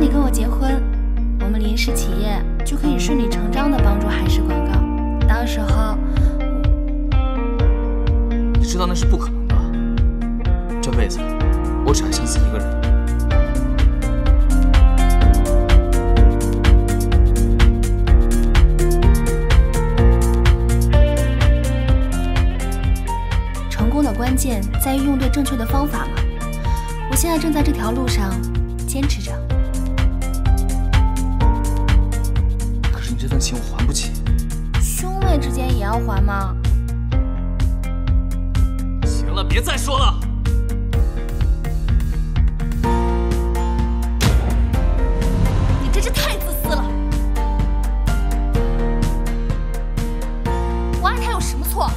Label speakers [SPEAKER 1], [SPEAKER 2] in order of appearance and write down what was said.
[SPEAKER 1] 你跟我结婚，我们林氏企业就可以顺理成章的帮助海事广告。到时候，
[SPEAKER 2] 你知道那是不可能的。这辈子，我只爱相思一个人。
[SPEAKER 1] 成功的关键在于用对正确的方法嘛。我现在正在这条路上坚持着。兄妹之间也要还吗？
[SPEAKER 2] 行了别再说了。
[SPEAKER 1] 你真是太自私了。我爱他有什么错？